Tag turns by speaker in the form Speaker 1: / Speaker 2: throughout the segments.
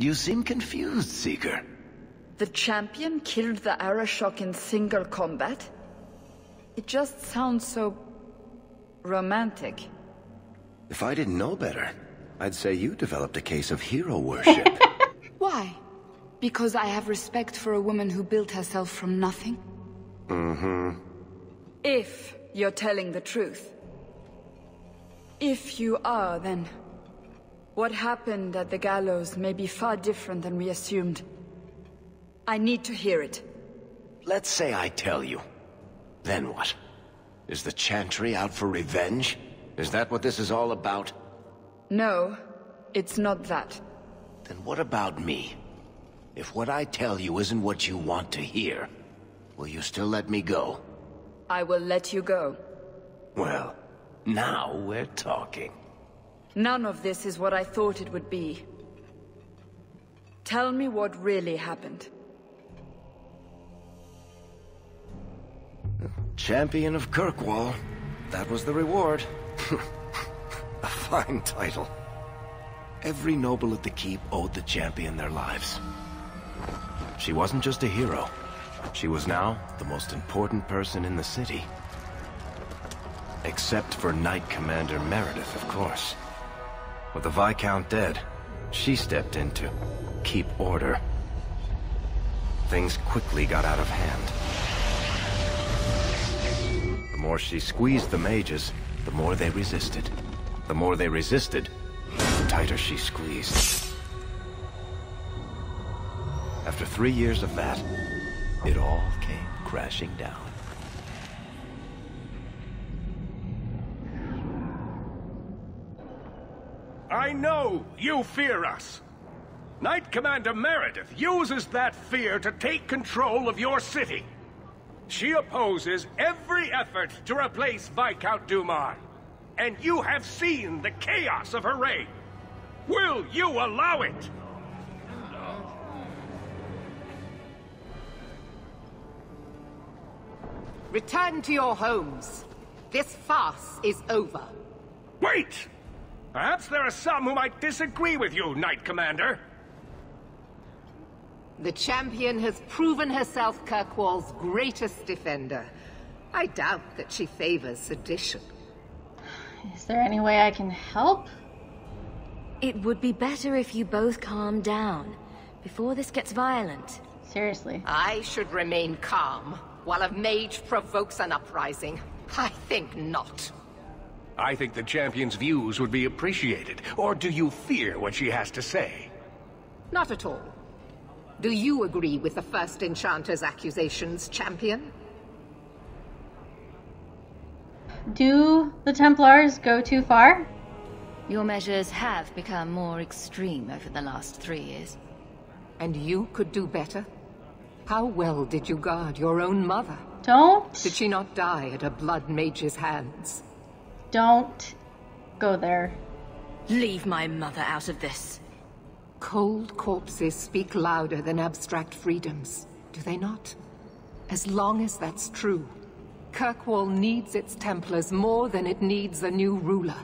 Speaker 1: You seem confused, Seeker.
Speaker 2: The champion killed the Arishok in single combat? It just sounds so... romantic.
Speaker 1: If I didn't know better, I'd say you developed a case of hero worship.
Speaker 2: Why? Because I have respect for a woman who built herself from nothing?
Speaker 1: Mm-hmm.
Speaker 2: If you're telling the truth. If you are, then... What happened at the gallows may be far different than we assumed. I need to hear it.
Speaker 1: Let's say I tell you. Then what? Is the Chantry out for revenge? Is that what this is all about?
Speaker 2: No, it's not that.
Speaker 1: Then what about me? If what I tell you isn't what you want to hear, will you still let me go?
Speaker 2: I will let you go.
Speaker 1: Well, now we're talking.
Speaker 2: None of this is what I thought it would be. Tell me what really happened.
Speaker 1: Champion of Kirkwall. That was the reward. A fine title. Every noble at the keep owed the champion their lives. She wasn't just a hero. She was now the most important person in the city. Except for Knight Commander Meredith, of course. With the Viscount dead, she stepped in to keep order. Things quickly got out of hand. The more she squeezed the mages, the more they resisted. The more they resisted, the tighter she squeezed. After three years of that, it all came crashing down.
Speaker 3: I know you fear us. Knight Commander Meredith uses that fear to take control of your city. She opposes every effort to replace Viscount Dumar. And you have seen the chaos of her reign. Will you allow it?
Speaker 4: Return to your homes. This farce is over.
Speaker 3: Wait! Perhaps there are some who might disagree with you, Knight Commander.
Speaker 4: The champion has proven herself Kirkwall's greatest defender. I doubt that she favors sedition.
Speaker 5: Is there any way I can help?
Speaker 6: It would be better if you both calm down before this gets violent.
Speaker 5: Seriously.
Speaker 4: I should remain calm while a mage provokes an uprising. I think not.
Speaker 3: I think the champion's views would be appreciated. Or do you fear what she has to say?
Speaker 4: Not at all. Do you agree with the first Enchanter's accusations, champion?
Speaker 5: Do the Templars go too far?
Speaker 6: Your measures have become more extreme over the last three years.
Speaker 4: And you could do better? How well did you guard your own mother?
Speaker 5: Don't.
Speaker 4: Did she not die at a blood mage's hands?
Speaker 5: Don't go there.
Speaker 6: Leave my mother out of this.
Speaker 4: Cold corpses speak louder than abstract freedoms, do they not? As long as that's true, Kirkwall needs its Templars more than it needs a new ruler.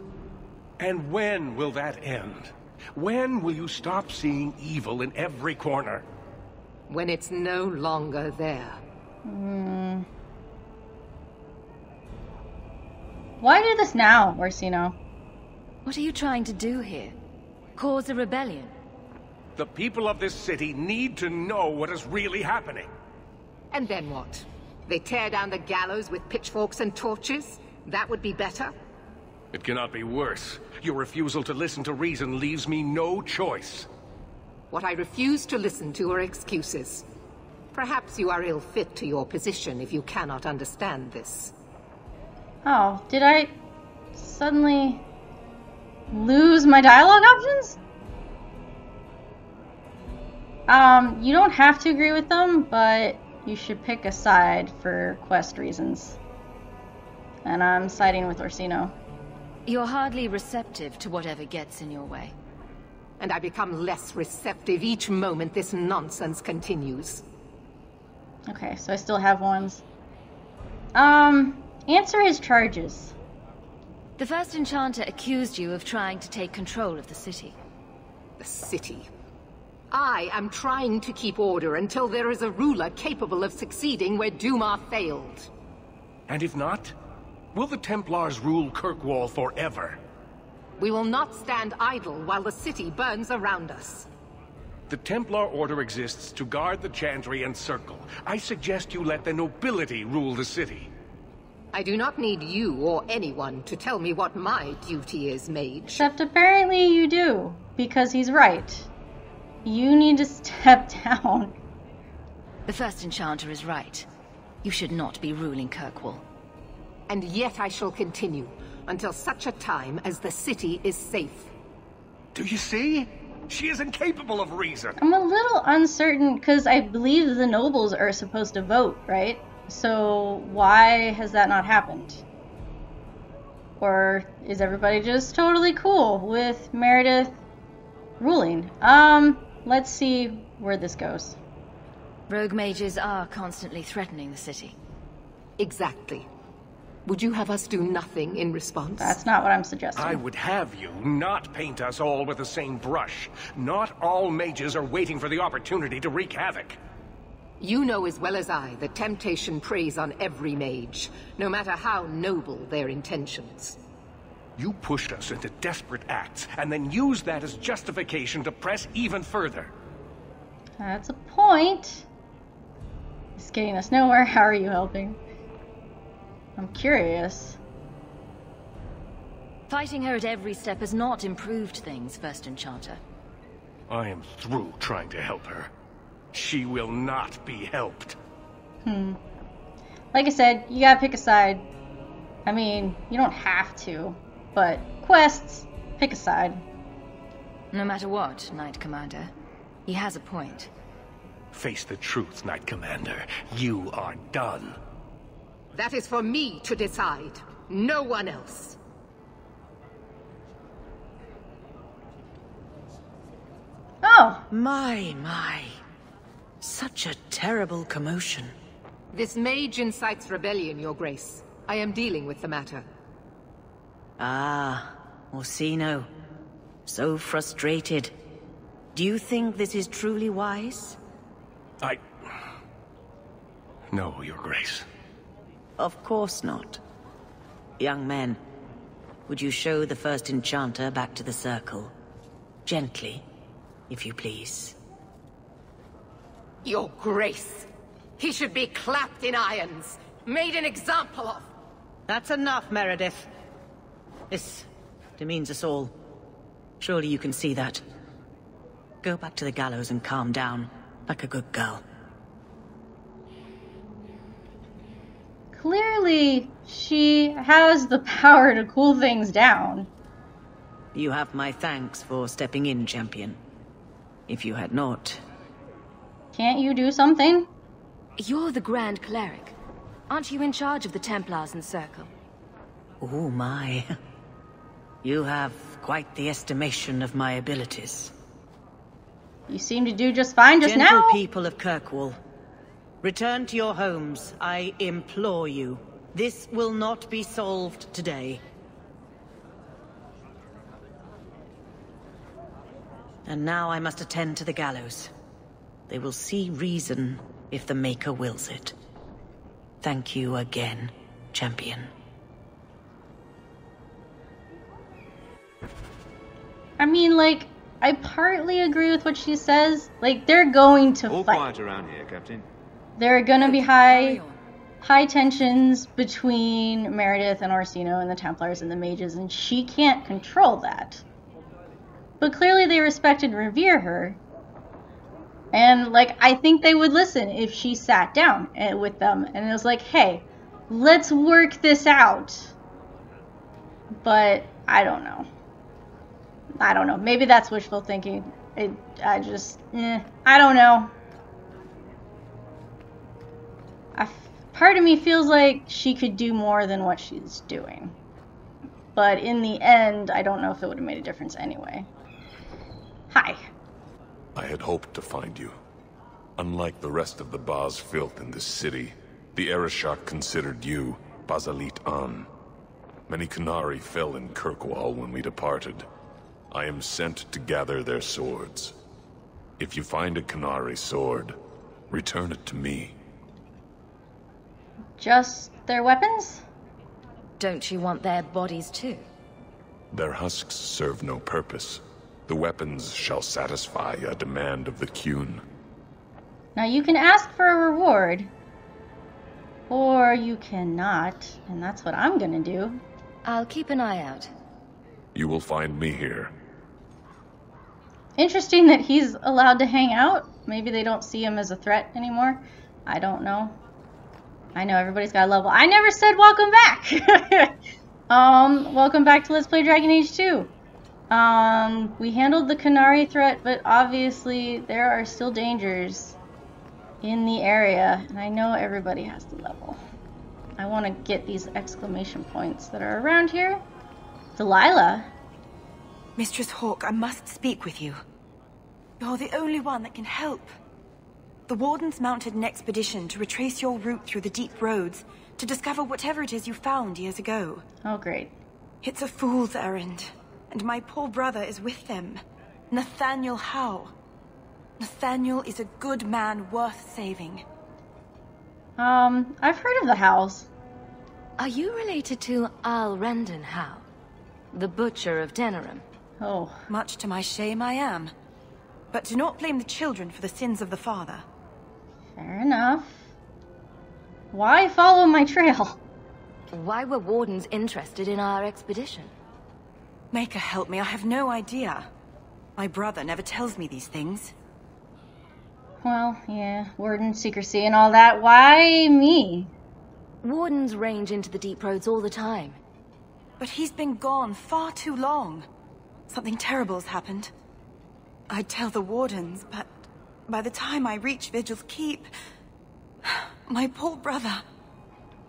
Speaker 3: And when will that end? When will you stop seeing evil in every corner?
Speaker 4: When it's no longer there.
Speaker 5: Hmm. Why do this now, Orsino?
Speaker 6: What are you trying to do here? Cause a rebellion?
Speaker 3: The people of this city need to know what is really happening.
Speaker 4: And then what? They tear down the gallows with pitchforks and torches? That would be better?
Speaker 3: It cannot be worse. Your refusal to listen to reason leaves me no choice.
Speaker 4: What I refuse to listen to are excuses. Perhaps you are ill-fit to your position if you cannot understand this.
Speaker 5: Oh, did I suddenly lose my dialogue options? Um, you don't have to agree with them, but you should pick a side for quest reasons. And I'm siding with Orsino.
Speaker 6: You're hardly receptive to whatever gets in your way.
Speaker 4: And I become less receptive each moment this nonsense continues.
Speaker 5: Okay, so I still have ones. Um, answer his charges.
Speaker 6: The first enchanter accused you of trying to take control of the city.
Speaker 4: The city. I am trying to keep order until there is a ruler capable of succeeding where Dumar failed.
Speaker 3: And if not, will the Templars rule Kirkwall forever?
Speaker 4: We will not stand idle while the city burns around us.
Speaker 3: The Templar Order exists to guard the Chantry and Circle. I suggest you let the nobility rule the city.
Speaker 4: I do not need you or anyone to tell me what my duty is, Mage.
Speaker 5: Except apparently you do, because he's right. You need to step down.
Speaker 6: The first enchanter is right. You should not be ruling Kirkwall.
Speaker 4: And yet I shall continue, until such a time as the city is safe.
Speaker 3: Do you see? She is incapable of reason.
Speaker 5: I'm a little uncertain because I believe the nobles are supposed to vote, right? So why has that not happened? Or is everybody just totally cool with Meredith ruling? Um, let's see where this goes.
Speaker 6: Rogue mages are constantly threatening the city.
Speaker 4: Exactly. Would you have us do nothing in response?
Speaker 5: That's not what I'm suggesting.
Speaker 3: I would have you not paint us all with the same brush. Not all mages are waiting for the opportunity to wreak havoc.
Speaker 4: You know as well as I that temptation preys on every mage, no matter how noble their intentions.
Speaker 3: You pushed us into desperate acts, and then used that as justification to press even further.
Speaker 5: That's a point. It's getting us nowhere. How are you helping? I'm curious.
Speaker 6: Fighting her at every step has not improved things, First Enchanter.
Speaker 3: I am through trying to help her. She will not be helped.
Speaker 5: Hmm. Like I said, you gotta pick a side. I mean, you don't have to, but quests, pick a side.
Speaker 6: No matter what, Knight Commander, he has a point.
Speaker 3: Face the truth, Knight Commander. You are done.
Speaker 4: That is for me to decide. No one else.
Speaker 5: Oh!
Speaker 7: My, my. Such a terrible commotion.
Speaker 4: This mage incites rebellion, your grace. I am dealing with the matter.
Speaker 7: Ah, Orsino. So frustrated. Do you think this is truly wise?
Speaker 3: I... No, your grace.
Speaker 7: Of course not. Young men, would you show the first enchanter back to the circle? Gently, if you please.
Speaker 4: Your grace. He should be clapped in irons, made an example of.
Speaker 7: That's enough, Meredith. This demeans us all. Surely you can see that. Go back to the gallows and calm down, like a good girl.
Speaker 5: Clearly, she has the power to cool things down.
Speaker 7: You have my thanks for stepping in, champion. If you had not...
Speaker 5: Can't you do something?
Speaker 6: You're the Grand Cleric. Aren't you in charge of the Templars and Circle?
Speaker 7: Oh my. You have quite the estimation of my abilities.
Speaker 5: You seem to do just fine just
Speaker 7: Gentle
Speaker 5: now.
Speaker 7: people of Kirkwall, return to your homes, I implore you. This will not be solved today. And now I must attend to the gallows. They will see reason if the Maker wills it. Thank you again, champion.
Speaker 5: I mean, like, I partly agree with what she says. Like, they're going to
Speaker 8: All
Speaker 5: fight.
Speaker 8: quiet around here, Captain.
Speaker 5: There are gonna be high, high tensions between Meredith and Orsino and the Templars and the Mages, and she can't control that. But clearly, they respect and revere her. And like, I think they would listen if she sat down eh, with them and it was like, "Hey, let's work this out." But I don't know. I don't know. Maybe that's wishful thinking. It, I just, eh, I don't know. I, part of me feels like she could do more than what she's doing. But in the end, I don't know if it would have made a difference anyway. Hi.
Speaker 9: I had hoped to find you. Unlike the rest of the Baz filth in this city, the Arishok considered you Basalit An. Many Qunari fell in Kirkwall when we departed. I am sent to gather their swords. If you find a Qunari sword, return it to me.
Speaker 5: Just their weapons?
Speaker 6: Don't you want their bodies too?
Speaker 9: Their husks serve no purpose. The weapons shall satisfy a demand of the Qun.
Speaker 5: Now you can ask for a reward, or you cannot, and that's what I'm gonna do.
Speaker 6: I'll keep an eye out.
Speaker 9: You will find me here.
Speaker 5: Interesting that he's allowed to hang out. Maybe they don't see him as a threat anymore. I don't know. I know everybody's got a level. I never said welcome back. um, welcome back to Let's Play Dragon Age 2. Um, we handled the Qunari threat, but obviously there are still dangers in the area, and I know everybody has to level. I want to get these exclamation points that are around here. Delilah.
Speaker 8: Mistress Hawke, I must speak with you. You're the only one that can help. The Wardens mounted an expedition to retrace your route through the deep roads to discover whatever it is you found years ago.
Speaker 5: Oh, great.
Speaker 8: It's a fool's errand, and my poor brother is with them. Nathaniel Howe. Nathaniel is a good man worth saving.
Speaker 5: Um, I've heard of the Howes.
Speaker 6: Are you related to Arl Rendon Howe? The butcher of Denerim?
Speaker 5: Oh.
Speaker 8: Much to my shame, I am. But do not blame the children for the sins of the father.
Speaker 5: Fair enough. Why follow my trail?
Speaker 6: Why were Wardens interested in our expedition?
Speaker 8: Maker help me, I have no idea. My brother never tells me these things.
Speaker 5: Well, yeah, warden secrecy and all that. Why me?
Speaker 6: Wardens range into the deep roads all the time.
Speaker 8: But he's been gone far too long. Something terrible's happened. I'd tell the Wardens, but by the time I reach Vigil's Keep... My poor brother...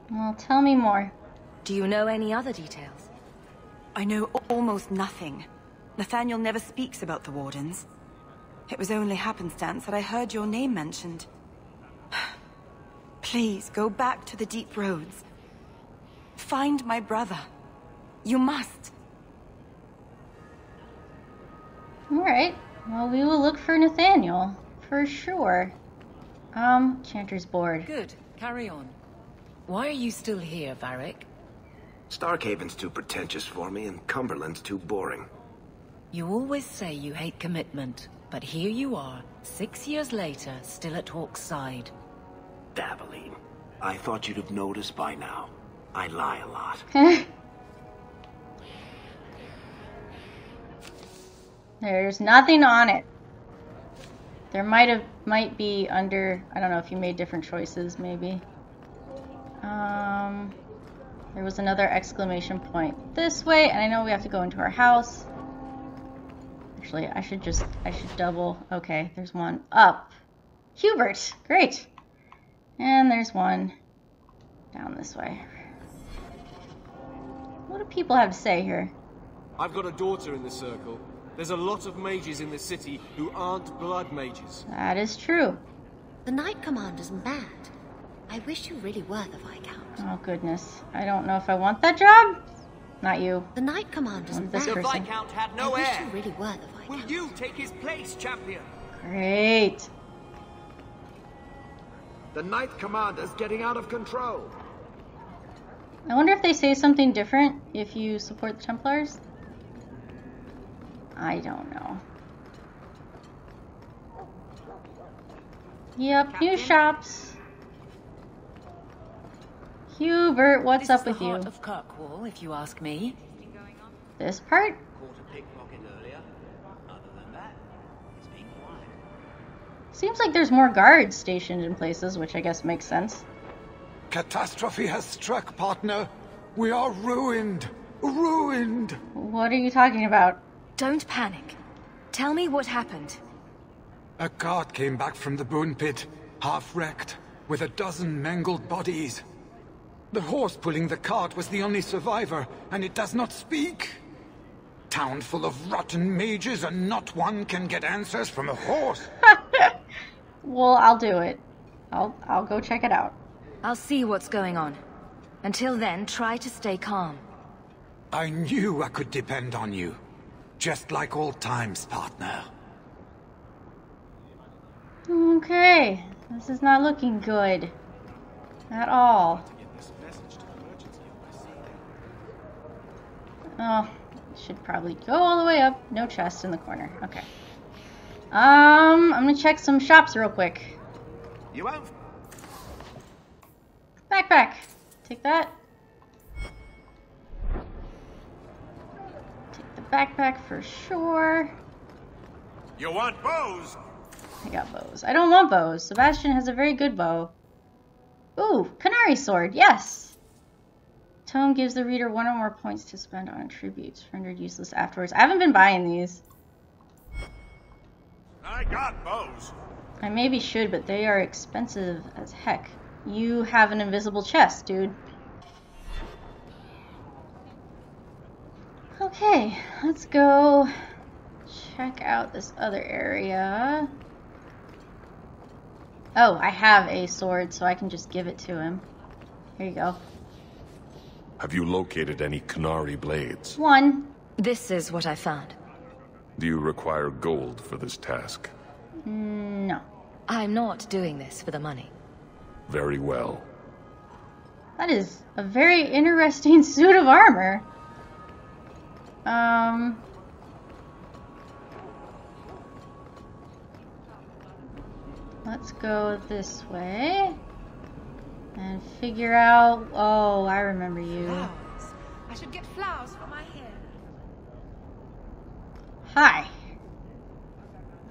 Speaker 5: Well, tell me more.
Speaker 6: Do you know any other details?
Speaker 8: I know almost nothing. Nathaniel never speaks about the Wardens. It was only happenstance that I heard your name mentioned. Please, go back to the deep roads. Find my brother. You must.
Speaker 5: Alright. Well, we will look for Nathaniel. For sure. Um, Chanter's board.
Speaker 1: Good. Carry on. Why are you still here, Varric?
Speaker 10: Starkhaven's too pretentious for me, and Cumberland's too boring.
Speaker 1: You always say you hate commitment, but here you are, six years later, still at Hawke's side.
Speaker 10: Aveline, I thought you'd have noticed by now. I lie a lot.
Speaker 5: There's nothing on it. There might have might be under I don't know if you made different choices maybe. Um there was another exclamation point this way and I know we have to go into our house. Actually, I should just I should double. Okay, there's one up. Hubert. Great. And there's one down this way. What do people have to say here?
Speaker 11: I've got a daughter in the circle. There's a lot of mages in the city who aren't blood mages.
Speaker 5: That is true.
Speaker 6: The Knight Commander's mad. I wish you really were the Viscount.
Speaker 5: Oh goodness. I don't know if I want that job. Not you.
Speaker 6: The Knight Commander's
Speaker 5: Want this
Speaker 6: mad.
Speaker 11: The
Speaker 5: person.
Speaker 11: Viscount had no
Speaker 6: I wish you really were the Viscount.
Speaker 11: Will you take his place, champion?
Speaker 5: Great.
Speaker 12: The Knight Commander's getting out of control.
Speaker 5: I wonder if they say something different if you support the Templars? I don't know. Yep, new shops. Hubert, what's
Speaker 1: this
Speaker 5: up
Speaker 1: is the
Speaker 5: with you?
Speaker 1: of Kirkwall, if you ask me.
Speaker 5: This part?
Speaker 12: Caught a pickpocket earlier. Other than that, it's been quiet.
Speaker 5: Seems like there's more guards stationed in places, which I guess makes sense.
Speaker 13: Catastrophe has struck, partner. We are ruined. Ruined.
Speaker 5: What are you talking about?
Speaker 6: Don't panic. Tell me what happened.
Speaker 13: A cart came back from the Bone Pit, half wrecked, with a dozen mangled bodies. The horse pulling the cart was the only survivor, and it does not speak. Town full of rotten mages, and not one can get answers from a horse.
Speaker 5: Well, I'll do it. I'll I'll go check it out.
Speaker 6: I'll see what's going on. Until then, try to stay calm.
Speaker 13: I knew I could depend on you. Just like old times, partner.
Speaker 5: Okay, this is not looking good. At all. Oh, should probably go all the way up. No chest in the corner. Okay. Um, I'm gonna check some shops real quick.
Speaker 10: You won't.
Speaker 5: Backpack. Take that. Take the backpack for sure.
Speaker 3: You want bows?
Speaker 5: I got bows. I don't want bows. Sebastian has a very good bow. Ooh, Qunari sword. Yes. Tome gives the reader one or more points to spend on attributes rendered useless afterwards. I haven't been buying these.
Speaker 3: I got bows.
Speaker 5: I maybe should, but they are expensive as heck. You have an invisible chest, dude. Okay, let's go check out this other area. Oh, I have a sword, so I can just give it to him. Here you go.
Speaker 9: Have you located any Qunari blades?
Speaker 5: One.
Speaker 6: This is what I found.
Speaker 9: Do you require gold for this task?
Speaker 5: No.
Speaker 6: I'm not doing this for the money.
Speaker 9: Very well.
Speaker 5: That is a very interesting suit of armor. Um. Let's go this way. And figure out. Oh, I remember you. Flowers.
Speaker 14: I should get flowers for my hair.
Speaker 5: Hi.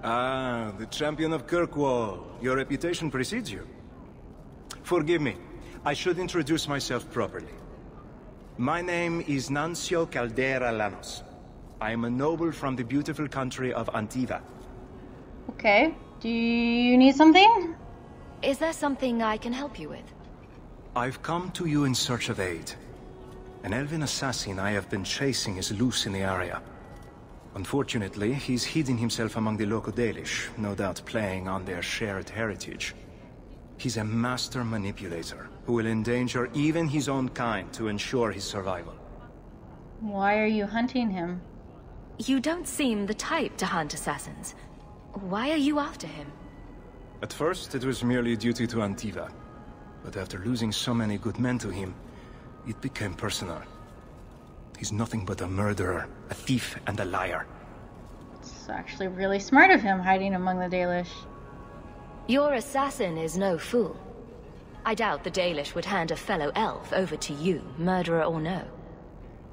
Speaker 10: Ah, the champion of Kirkwall. Your reputation precedes you. Forgive me. I should introduce myself properly. My name is Nuncio Caldera Lanos. I am a noble from the beautiful country of Antiva.
Speaker 5: Okay. Do you need something?
Speaker 6: Is there something I can help you with?
Speaker 10: I've come to you in search of aid. An elven assassin I have been chasing is loose in the area. Unfortunately, he's hidden himself among the local Dalish, no doubt playing on their shared heritage. He's a master manipulator, who will endanger even his own kind to ensure his survival.
Speaker 5: Why are you hunting him?
Speaker 6: You don't seem the type to hunt assassins. Why are you after him?
Speaker 10: At first, it was merely duty to Antiva. But after losing so many good men to him, it became personal. He's nothing but a murderer, a thief, and a liar.
Speaker 5: It's actually really smart of him hiding among the Dalish.
Speaker 6: Your assassin is no fool. I doubt the Dalish would hand a fellow elf over to you, murderer or no.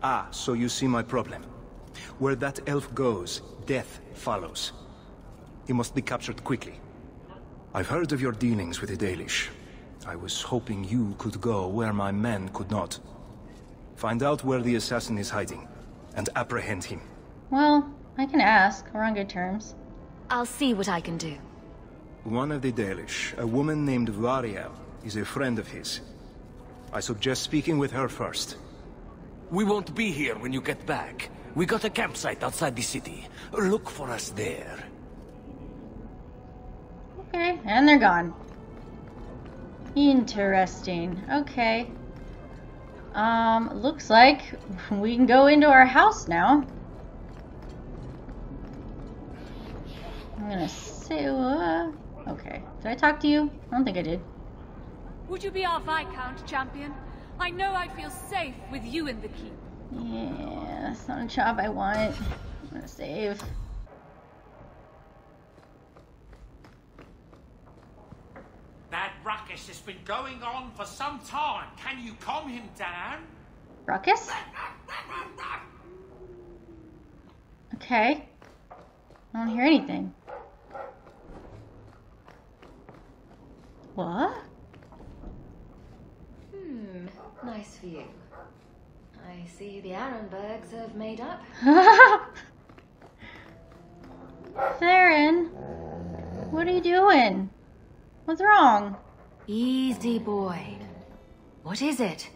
Speaker 10: Ah, so you see my problem. Where that elf goes, death follows. He must be captured quickly. I've heard of your dealings with the Dalish. I was hoping you could go where my men could not. Find out where the assassin is hiding, and apprehend him.
Speaker 5: Well, I can ask. We're on good terms.
Speaker 6: I'll see what I can do.
Speaker 10: One of the Dalish, a woman named Variel, is a friend of his. I suggest speaking with her first.
Speaker 15: We won't be here when you get back. We got a campsite outside the city. Look for us there.
Speaker 5: Okay, and they're gone. Interesting. Okay. Um, looks like we can go into our house now. I'm gonna say, uh, okay. Did I talk to you? I don't think I did.
Speaker 14: Would you be our Viscount champion? I know I'd feel safe with you in the keep.
Speaker 5: Yeah, that's not a job I want. I'm gonna save.
Speaker 12: That ruckus has been going on for some time. Can you calm him down?
Speaker 5: Ruckus? Okay. I don't hear anything. What?
Speaker 6: Hmm, nice view. I see the Arenbergs have made up.
Speaker 5: Theron, what are you doing? What's wrong?
Speaker 6: Easy, boy. What is it?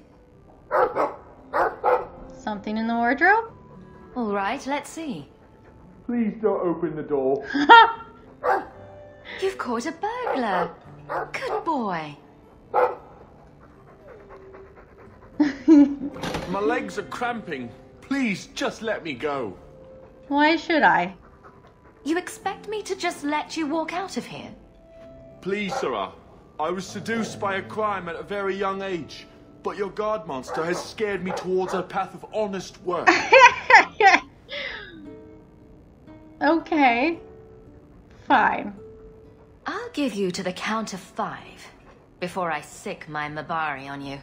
Speaker 5: Something in the wardrobe?
Speaker 6: All right, let's see.
Speaker 16: Please don't open the door.
Speaker 6: You've caught a burglar. Good boy.
Speaker 16: My legs are cramping. Please, just let me go.
Speaker 5: Why should I?
Speaker 6: You expect me to just let you walk out of here?
Speaker 16: Please, Sirrah. I was seduced by a crime at a very young age, but your guard monster has scared me towards a path of honest work.
Speaker 5: okay. Fine.
Speaker 6: I'll give you to the count of five before I sick my Mabari on you.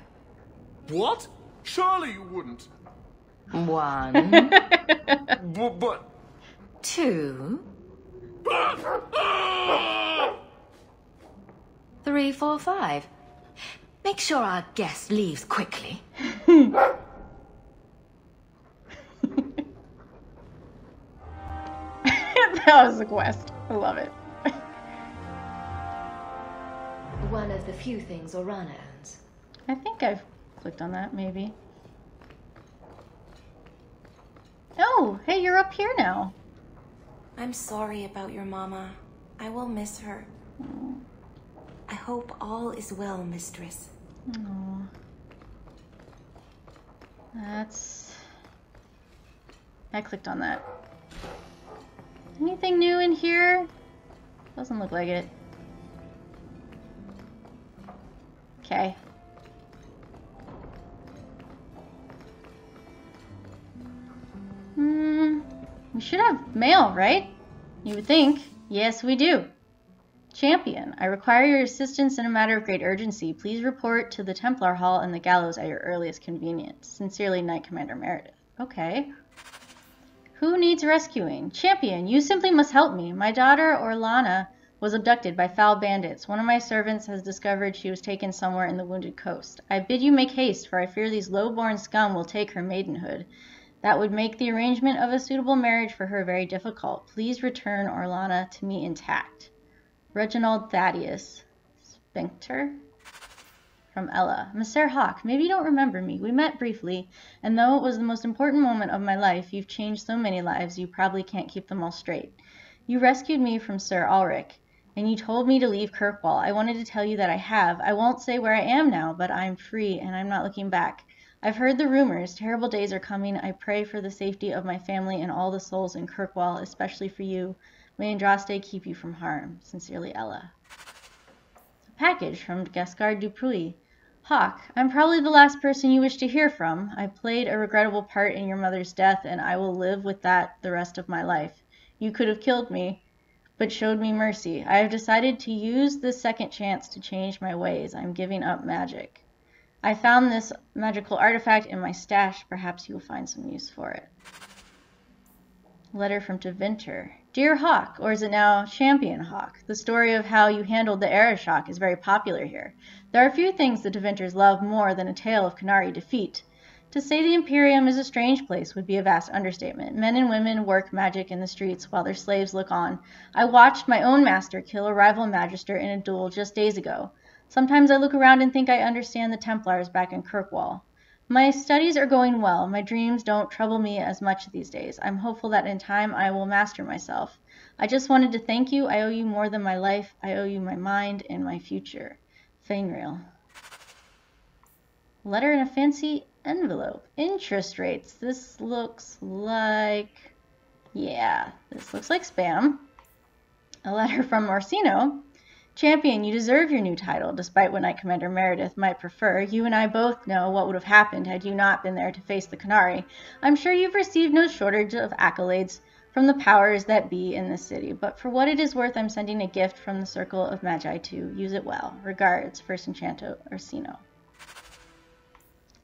Speaker 16: What? Surely you wouldn't.
Speaker 6: One.
Speaker 16: but, but...
Speaker 6: Two. Ah! Three, four, five. Make sure our guest leaves quickly.
Speaker 5: that was the quest. I love it.
Speaker 6: One of the few things Orana owns.
Speaker 5: I think I've clicked on that, maybe. Oh, hey, you're up here now.
Speaker 17: I'm sorry about your mama. I will miss her. Mm. I hope all is well, mistress.
Speaker 5: Oh. That's... I clicked on that. Anything new in here? Doesn't look like it. Okay. Hmm. We should have mail, right? You would think. Yes, we do. Champion, I require your assistance in a matter of great urgency. Please report to the Templar Hall and the gallows at your earliest convenience. Sincerely, Knight Commander Meredith. Okay. Who needs rescuing? Champion, you simply must help me. My daughter, Orlana, was abducted by foul bandits. One of my servants has discovered she was taken somewhere in the Wounded Coast. I bid you make haste, for I fear these low-born scum will take her maidenhood. That would make the arrangement of a suitable marriage for her very difficult. Please return Orlana to me intact. Reginald Thaddeus. Spectre? From Ella. Messere Hawke, maybe you don't remember me. We met briefly, and though it was the most important moment of my life, you've changed so many lives you probably can't keep them all straight. You rescued me from Sir Ulrich, and you told me to leave Kirkwall. I wanted to tell you that I have. I won't say where I am now, but I'm free, and I'm not looking back. I've heard the rumors. Terrible days are coming. I pray for the safety of my family and all the souls in Kirkwall, especially for you. May Andraste keep you from harm. Sincerely, Ella. A package from Gascard Dupuy. Hawke, I'm probably the last person you wish to hear from. I played a regrettable part in your mother's death, and I will live with that the rest of my life. You could have killed me, but showed me mercy. I have decided to use this second chance to change my ways. I'm giving up magic. I found this magical artifact in my stash. Perhaps you will find some use for it. Letter from Tevinter. Dear Hawke, or is it now Champion Hawke? The story of how you handled the Arishok is very popular here. There are few things the Tevinters love more than a tale of Qunari defeat. To say the Imperium is a strange place would be a vast understatement. Men and women work magic in the streets while their slaves look on. I watched my own master kill a rival magister in a duel just days ago. Sometimes I look around and think I understand the Templars back in Kirkwall. My studies are going well. My dreams don't trouble me as much these days. I'm hopeful that in time I will master myself. I just wanted to thank you. I owe you more than my life. I owe you my mind and my future. Feynriel. Letter in a fancy envelope. Interest rates. This looks like... Yeah, this looks like spam. A letter from Orsino. Champion, you deserve your new title, despite what Knight Commander Meredith might prefer. You and I both know what would have happened had you not been there to face the Qunari. I'm sure you've received no shortage of accolades from the powers that be in this city, but for what it is worth, I'm sending a gift from the Circle of Magi to use it well. Regards, First Enchanter Orsino.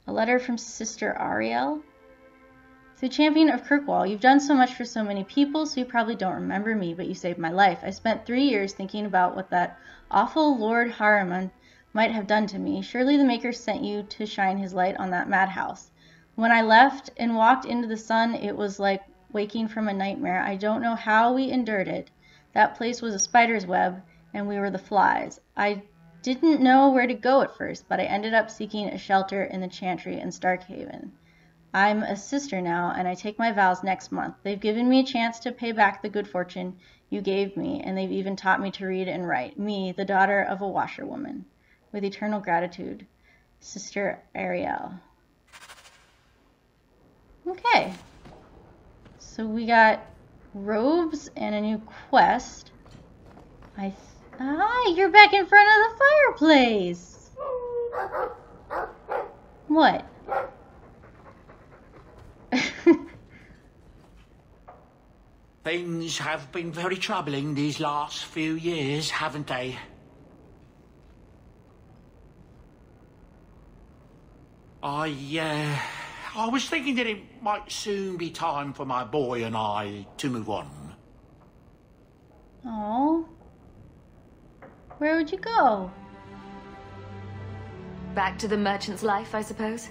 Speaker 5: A letter from Sister Ariel. So, champion of Kirkwall, you've done so much for so many people, so you probably don't remember me, but you saved my life. I spent three years thinking about what that awful Lord Harriman might have done to me. Surely the Maker sent you to shine his light on that madhouse. When I left and walked into the sun, it was like waking from a nightmare. I don't know how we endured it. That place was a spider's web, and we were the flies. I didn't know where to go at first, but I ended up seeking a shelter in the Chantry in Starkhaven. I'm a sister now, and I take my vows next month. They've given me a chance to pay back the good fortune you gave me, and they've even taught me to read and write. Me, the daughter of a washerwoman. With eternal gratitude, Sister Ariel. Okay. So we got robes and a new quest. I Hi, you're back in front of the fireplace. What?
Speaker 12: Things have been very troubling these last few years, haven't they? I, uh, I was thinking that it might soon be time for my boy and I to move on.
Speaker 5: Oh. Where would you go?
Speaker 6: Back to the merchant's life, I suppose?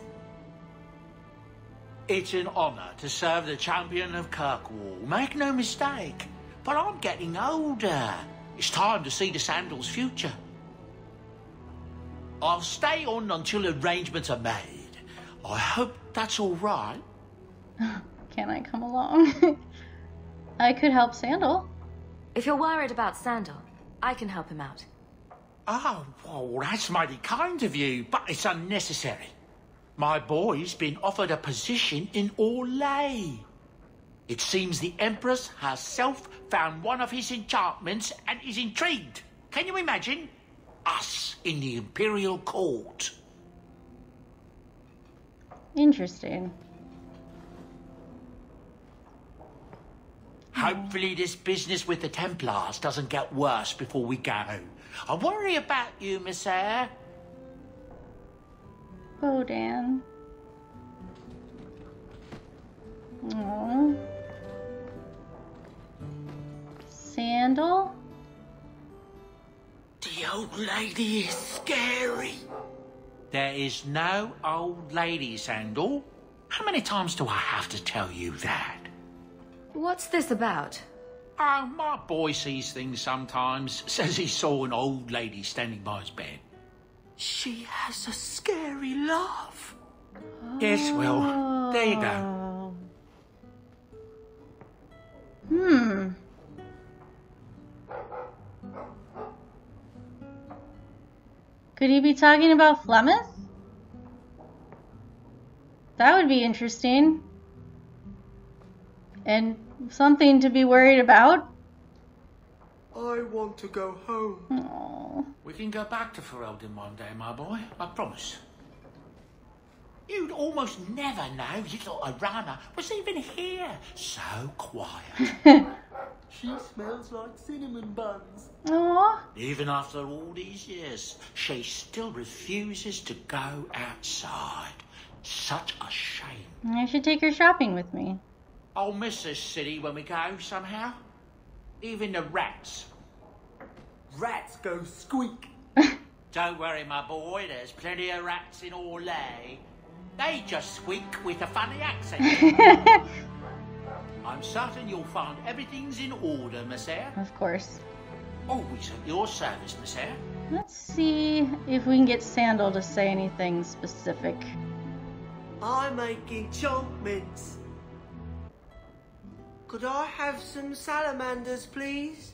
Speaker 12: It's an honor to serve the champion of Kirkwall, make no mistake. But I'm getting older. It's time to see the Sandal's future. I'll stay on until arrangements are made. I hope that's all right.
Speaker 5: Can I come along? I could help Sandal.
Speaker 6: If you're worried about Sandal, I can help him out.
Speaker 12: Oh, well, that's mighty kind of you, but it's unnecessary. My boy's been offered a position in Orlais. It seems the Empress herself found one of his enchantments and is intrigued. Can you imagine? Us in the Imperial Court.
Speaker 5: Interesting. Hmm.
Speaker 12: Hopefully this business with the Templars doesn't get worse before we go. I worry about you, Messere.
Speaker 5: Oh, Dan. Aww. Sandal?
Speaker 12: The old lady is scary. There is no old lady, Sandal. How many times do I have to tell you that?
Speaker 6: What's this about?
Speaker 12: Oh, my boy sees things sometimes. Says he saw an old lady standing by his bed. She has a scary laugh. Yes, well, there you go.
Speaker 5: Hmm. Could he be talking about Flemeth? That would be interesting. And something to be worried about.
Speaker 16: I want to go home.
Speaker 5: Aww.
Speaker 12: We can go back to Ferelden one day, my boy. I promise. You'd almost never know little Orana was even here. So quiet.
Speaker 16: She smells like cinnamon buns.
Speaker 5: Aww.
Speaker 12: Even after all these years, she still refuses to go outside. Such a shame.
Speaker 5: I should take her shopping with me.
Speaker 12: I'll miss this city when we go somehow. Even the rats.
Speaker 16: Rats go squeak.
Speaker 12: Don't worry, my boy. There's plenty of rats in Orlais. They just squeak with a funny accent. I'm certain you'll find everything's in order, Messere.
Speaker 5: Of course.
Speaker 12: Oh, Always at your service, Messere.
Speaker 5: Let's see if we can get Sandal to say anything specific.
Speaker 18: I make enchantments. Could I have some salamanders, please?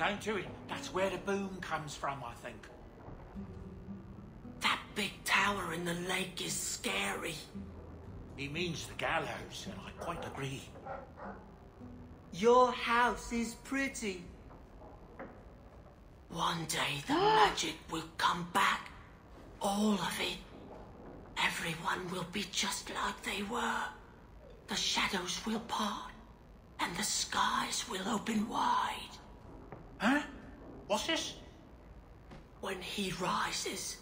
Speaker 12: Don't do it. That's where the boom comes from, I think.
Speaker 18: That big tower in the lake is scary.
Speaker 12: He means the gallows, and I quite agree.
Speaker 18: Your house is pretty. One day the magic will come back. All of it. Everyone will be just like they were. The shadows will part, and the skies will open wide.
Speaker 12: Huh? What's this?
Speaker 18: When he rises,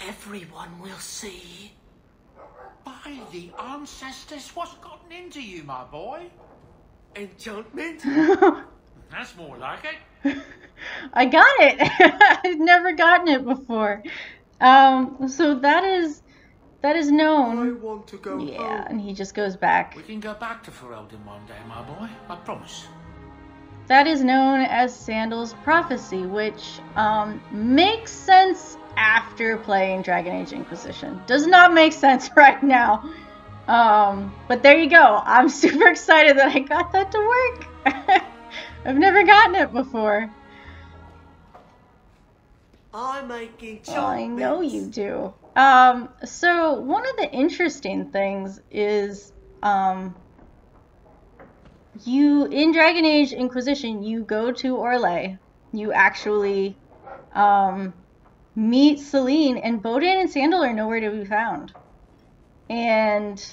Speaker 18: everyone will see.
Speaker 12: By the ancestors, what's gotten into you, my boy?
Speaker 18: Enchantment?
Speaker 12: That's more like it.
Speaker 5: I got it. I've never gotten it before. Um, so that is that is known.
Speaker 16: I want to go
Speaker 5: yeah,
Speaker 16: home.
Speaker 5: and he just goes back.
Speaker 12: We can go back to Ferelden one day, my boy. I promise.
Speaker 5: That is known as Sandal's prophecy, which um, makes sense after playing Dragon Age Inquisition. Does not make sense right now. Um, but there you go. I'm super excited that I got that to work. I've never gotten it before.
Speaker 18: I make enchantments.
Speaker 5: Oh, I know you do. Um, so one of the interesting things is um, you in Dragon Age Inquisition, you go to Orlais, you actually um, meet Celene, and Bodahn and Sandal are nowhere to be found. And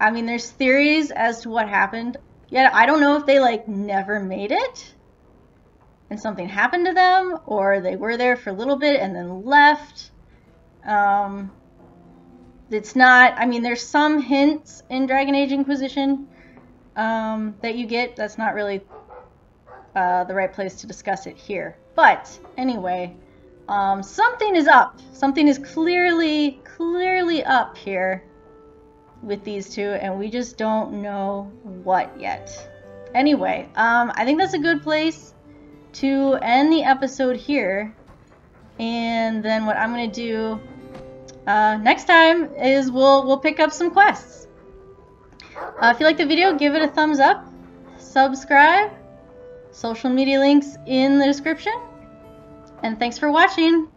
Speaker 5: I mean, there's theories as to what happened. Yet I don't know if they like never made it and something happened to them, or they were there for a little bit and then left. Um, it's not, I mean, there's some hints in Dragon Age Inquisition um, that you get. That's not really uh, the right place to discuss it here. But anyway, um, something is up. Something is clearly, clearly up here with these two, and we just don't know what yet. Anyway, um, I think that's a good place to end the episode here. And then what I'm going to do uh, next time is we'll we'll pick up some quests. Uh, if you like the video, give it a thumbs up, subscribe, social media links in the description, and thanks for watching.